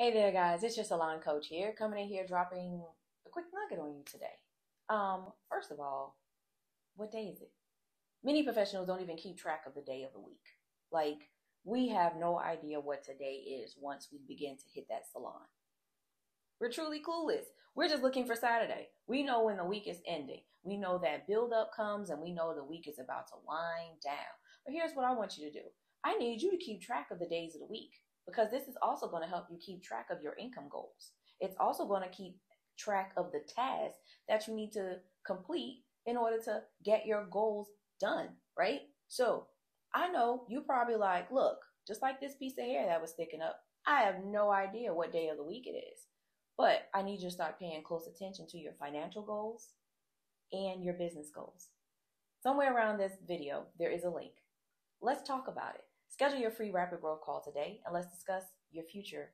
Hey there, guys. It's your salon coach here, coming in here dropping a quick nugget on you today. Um, first of all, what day is it? Many professionals don't even keep track of the day of the week. Like, we have no idea what today is once we begin to hit that salon. We're truly clueless. We're just looking for Saturday. We know when the week is ending. We know that build up comes and we know the week is about to wind down. But here's what I want you to do I need you to keep track of the days of the week because this is also going to help you keep track of your income goals. It's also going to keep track of the tasks that you need to complete in order to get your goals done, right? So I know you probably like, look, just like this piece of hair that was sticking up, I have no idea what day of the week it is. But I need you to start paying close attention to your financial goals and your business goals. Somewhere around this video, there is a link. Let's talk about it. Schedule your free rapid growth call today and let's discuss your future